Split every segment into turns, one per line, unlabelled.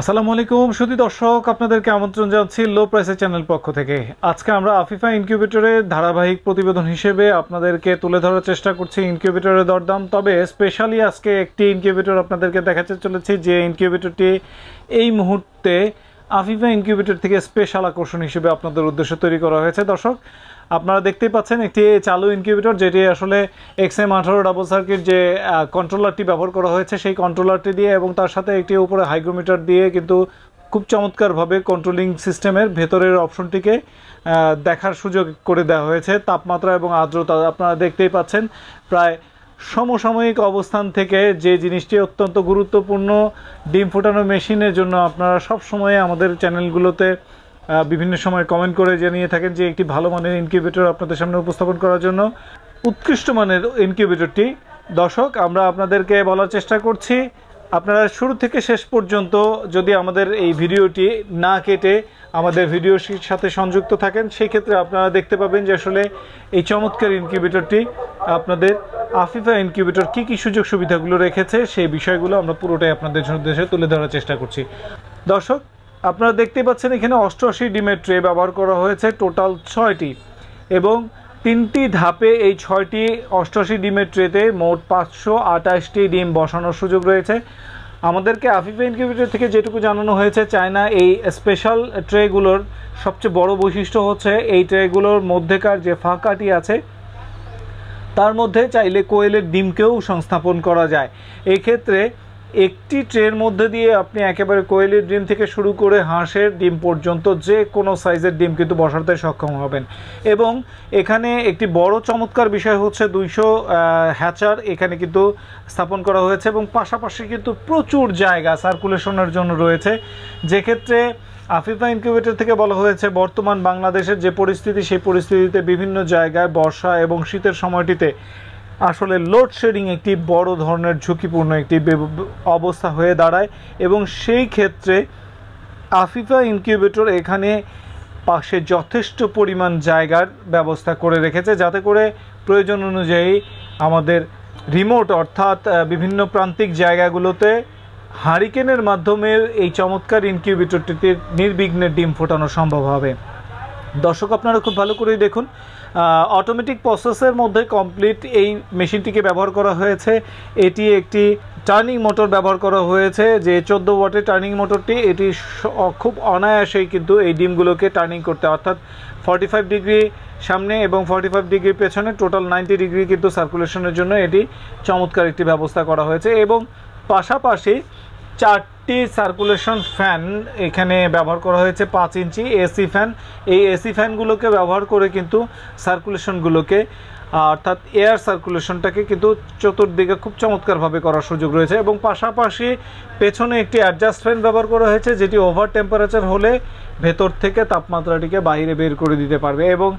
আসসালামু আলাইকুম, সুধী দর্শক, আপনাদেরকে আমন্ত্রণ জানাচ্ছি লো প্রাইসের চ্যানেল পক্ষ থেকে। আজকে আমরা আফিফা ইনকিউবেটরের ধারাবাহিক প্রতিবেদন হিসেবে আপনাদেরকে তুলে ধরার চেষ্টা করছি ইনকিউবেটরের দরদাম। তবে স্পেশালি আজকে একটি ইনকিউবেটর আপনাদেরকে দেখাতে চলেছি, যে ইনকিউবেটরটি এই মুহূর্তে আফিফা ইনকিউবেটর থেকে স্পেশাল আকর্ষণ হিসেবে আপনাদের উদ্দেশ্যে তৈরি করা হয়েছে। দর্শক আপনারা দেখতেই পাচ্ছেন একটি চালু ইনকিউবেটর যেটি আসলে এক্স এম আঠারো ডাবল সার্কিট যে কন্ট্রোলারটি ব্যবহার করা হয়েছে, সেই কন্ট্রোলারটি দিয়ে এবং তার সাথে একটি উপরে হাইগ্রোমিটার দিয়ে কিন্তু খুব চমৎকারভাবে কন্ট্রোলিং সিস্টেমের ভেতরের অপশনটিকে দেখার সুযোগ করে দেওয়া হয়েছে। তাপমাত্রা এবং আর্দ্রতা আপনারা দেখতেই পাচ্ছেন, প্রায় সমসাময়িক অবস্থান থেকে যে জিনিসটি অত্যন্ত গুরুত্বপূর্ণ, ডিম ফোটানো মেশিনের জন্য আপনারা সব সময় আমাদের চ্যানেলগুলোতে বিভিন্ন সময় কমেন্ট করে জানিয়ে থাকেন যে একটি ভালো মানের ইনকিউবেটর আপনাদের সামনে উপস্থাপন করার জন্য উৎকৃষ্ট মানের ইনকিউবেটরটি দর্শক, আমরা আপনাদেরকে বলার চেষ্টা করছি, আপনারা শুরু থেকে শেষ পর্যন্ত যদি আমাদের এই ভিডিওটি না কেটে আমাদের ভিডিওর সাথে সংযুক্ত থাকেন সেই ক্ষেত্রে আপনারা দেখতে পাবেন যে আসলে এই চমৎকার ইনকিউবেটরটি আপনাদের আফিফা ইনকিউবেটর কী কী সুযোগ সুবিধাগুলো রেখেছে, সেই বিষয়গুলো আমরা পুরোটাই আপনাদের দেশে তুলে ধরার চেষ্টা করছি। দর্শক আপনারা দেখতে পাচ্ছেন এখানে অষ্টআশি ডিমের ট্রে ব্যবহার করা হয়েছে, টোটাল ছয়টি। এবং তিনটি ধাপে এই ছয়টি অষ্টআশি ডিমের ট্রেতে মোট পাঁচশো আটাশটি ডিম বসানোর সুযোগ রয়েছে। আমাদেরকে আফিফা ইনকিউবেটর থেকে যেটুকু জানানো হয়েছে, চায়না এই স্পেশাল ট্রেগুলোর সবচেয়ে বড় বৈশিষ্ট্য হচ্ছে এই ট্রেগুলোর মধ্যেকার যে ফাঁকাটি আছে, তার মধ্যে চাইলে কোয়েলের ডিমকেও সংস্থাপন করা যায়। এক্ষেত্রে ক্ষেত্রে একটি ট্রের মধ্যে দিয়ে আপনি একেবারে কোয়েলের ডিম থেকে শুরু করে হাঁসের ডিম পর্যন্ত যে কোনো সাইজের ডিম কিন্তু বসাতে সক্ষম হবেন। এবং এখানে একটি বড় চমৎকার বিষয় হচ্ছে দুইশো হ্যাচার এখানে কিন্তু স্থাপন করা হয়েছে এবং পাশাপাশি কিন্তু প্রচুর জায়গা সার্কুলেশনের জন্য রয়েছে। যে ক্ষেত্রে আফিফা ইনকিউবেটর থেকে বলা হয়েছে, বর্তমান বাংলাদেশের যে পরিস্থিতি, সেই পরিস্থিতিতে বিভিন্ন জায়গায় বর্ষা এবং শীতের সময়টিতে আসলে লোডশেডিং একটি বড় ধরনের ঝুঁকিপূর্ণ একটি অবস্থা হয়ে দাঁড়ায় এবং সেই ক্ষেত্রে আফিফা ইনকিউবেটর এখানে পাশে যথেষ্ট পরিমাণ জায়গার ব্যবস্থা করে রেখেছে যাতে করে প্রয়োজন অনুযায়ী আমাদের রিমোট অর্থাৎ বিভিন্ন প্রান্তিক জায়গাগুলোতে হারিকেনের মাধ্যমে এই চমৎকার ইনকিউবেটরটিতে নির্বিঘ্নে ডিম ফোটানো সম্ভব হবে। দর্শক, আপনারা খুব ভালো করেই দেখুন অটোমেটিক প্রসেসের মধ্যে কমপ্লিট এই মেশিনটিকে ব্যবহার করা হয়েছে। এটি একটি টার্নিং মোটর ব্যবহার করা হয়েছে, যে চোদ্দ ওয়াটের টার্নিং মোটরটি এটি খুব অনায়াসেই কিন্তু এই ডিমগুলোকে টার্নিং করতে, অর্থাৎ ফর্টি ফাইভ ডিগ্রি সামনে এবং ফর্টি ফাইভ ডিগ্রির পেছনে টোটাল নাইনটি ডিগ্রি কিন্তু সার্কুলেশনের জন্য এটি চমৎকার একটি ব্যবস্থা করা হয়েছে। এবং পাশাপাশি চারটি সার্কুলেশন ফ্যান এখানে ব্যবহার করা হয়েছে, পাঁচ ইঞ্চি এসি ফ্যান এই এসি ফ্যানগুলোকে ব্যবহার করে কিন্তু সার্কুলেশনগুলোকে অর্থাৎ এয়ার সার্কুলেশনটাকে কিন্তু চতুর্দিকে খুব চমৎকারভাবে করার সুযোগ রয়েছে এবং পাশাপাশি পেছনে একটি অ্যাডজাস্ট ফ্যান ব্যবহার করা হয়েছে, যেটি ওভার টেম্পারেচার হলে ভেতর থেকে তাপমাত্রাটিকে বাইরে বের করে দিতে পারবে এবং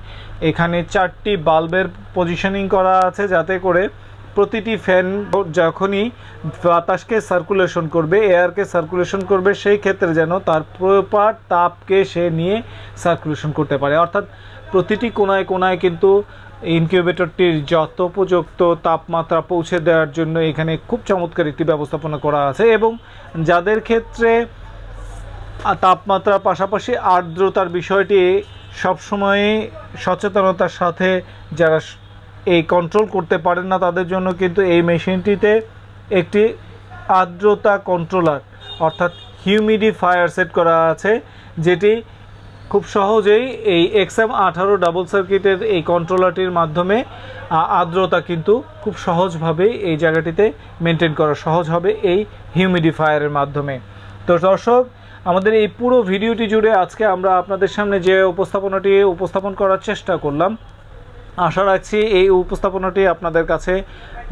এখানে চারটি বাল্বের পজিশনিং করা আছে যাতে করে প্রতিটি ফ্যান যখনই বাতাসকে সার্কুলেশন করবে এয়ারকে সার্কুলেশন করবে, সেই ক্ষেত্রে যেন তার প্রপার তাপকে সে নিয়ে সার্কুলেশন করতে পারে। অর্থাৎ প্রতিটি কোনায় কোনায় কিন্তু ইনকিউবেটরটির যত উপযুক্ত তাপমাত্রা পৌঁছে দেওয়ার জন্য এখানে খুব চমৎকার একটি ব্যবস্থাপনা করা আছে এবং যাদের ক্ষেত্রে তাপমাত্রার পাশাপাশি আর্দ্রতার বিষয়টি সবসময় সচেতনতার সাথে যারা কন্ট্রোল করতে পারেন না, তাদের জন্য কিন্তু এই মেশিনটিতে একটি আর্দ্রতা কন্ট্রোলার অর্থাৎ হিউমিডিফায়ার সেট করা আছে, যেটি খুব সহজেই এই এক্সএম আঠারো ডাবল সার্কিটের এই কন্ট্রোলারটির মাধ্যমে আর্দ্রতা কিন্তু খুব সহজভাবেই এই জায়গাটিতে মেনটেন করা সহজ হবে এই হিউমিডিফায়ারের মাধ্যমে। তো দর্শক, আমাদের এই পুরো ভিডিওটি জুড়ে আজকে আমরা আপনাদের সামনে যে উপস্থাপনাটি উপস্থাপন করার চেষ্টা করলাম আশা রাখছি এই উপস্থাপনাটি আপনাদের কাছে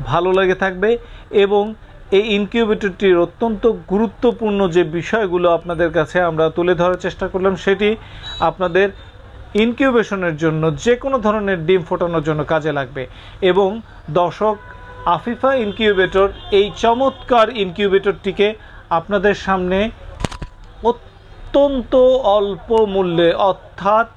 ভালো লেগে থাকবে এবং এই ইনকিউবেটরটির অত্যন্ত গুরুত্বপূর্ণ যে বিষয়গুলো আপনাদের কাছে আমরা তুলে ধরার চেষ্টা করলাম, সেটি আপনাদের ইনকিউবেশনের জন্য যে কোনো ধরনের ডিম ফোটানোর জন্য কাজে লাগবে। এবং দর্শক, আফিফা ইনকিউবেটর, এই চমৎকার ইনকিউবেটরটিকে আপনাদের সামনে অত্যন্ত অল্প মূল্যে, অর্থাৎ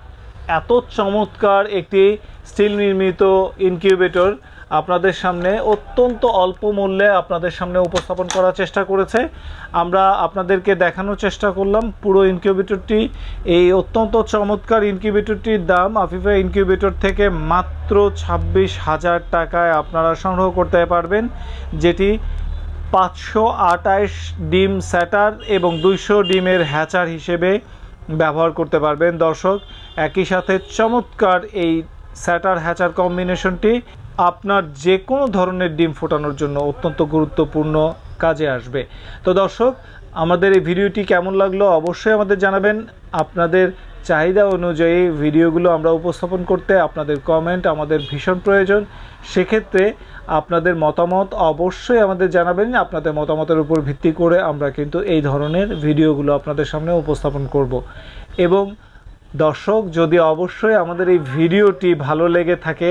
এত চমৎকার একটি স্টিল নির্মিত ইনকিউবেটর আপনাদের সামনে অত্যন্ত অল্প মূল্যে আপনাদের সামনে উপস্থাপন করার চেষ্টা করেছে। আমরা আপনাদেরকে দেখানোর চেষ্টা করলাম পুরো ইনকিউবেটরটি। এই অত্যন্ত চমৎকার ইনকিউবেটরটির দাম আফিফা ইনকিউবেটর থেকে মাত্র ছাব্বিশ হাজার টাকায় আপনারা সংগ্রহ করতে পারবেন, যেটি পাঁচশো আটাইশ ডিম স্যাটার এবং দুইশো ডিমের হ্যাচার হিসেবে ব্যবহার করতে পারবেন। দর্শক, একই সাথে চমৎকার এই স্যাটার হ্যাচার কম্বিনেশনটি আপনার যে কোনো ধরনের ডিম ফোটানোর জন্য অত্যন্ত গুরুত্বপূর্ণ কাজে আসবে। তো দর্শক, আমাদের এই ভিডিওটি কেমন লাগল অবশ্যই আমাদের জানাবেন। আপনাদের চাহিদা অনুযায়ী ভিডিওগুলো আমরা উপস্থাপন করতে আপনাদের কমেন্ট আমাদের ভীষণ প্রয়োজন। সেক্ষেত্রে আপনাদের মতামত অবশ্যই আমাদের জানাবেন। আপনাদের মতামতের উপর ভিত্তি করে আমরা কিন্তু এই ধরনের ভিডিওগুলো আপনাদের সামনে উপস্থাপন করব। এবং দর্শক, যদি অবশ্যই আমাদের এই ভিডিওটি ভালো লেগে থাকে,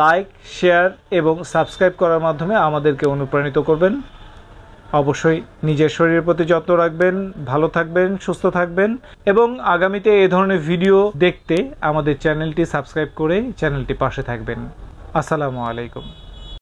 লাইক, শেয়ার এবং সাবস্ক্রাইব করার মাধ্যমে আমাদেরকে অনুপ্রাণিত করবেন। অবশ্যই নিজের শরীরের প্রতি যত্ন রাখবেন, ভালো থাকবেন, সুস্থ থাকবেন এবং আগামীতে এ ধরনের ভিডিও দেখতে আমাদের চ্যানেলটি সাবস্ক্রাইব করে চ্যানেলটি পাশে থাকবেন। আসসালামু আলাইকুম।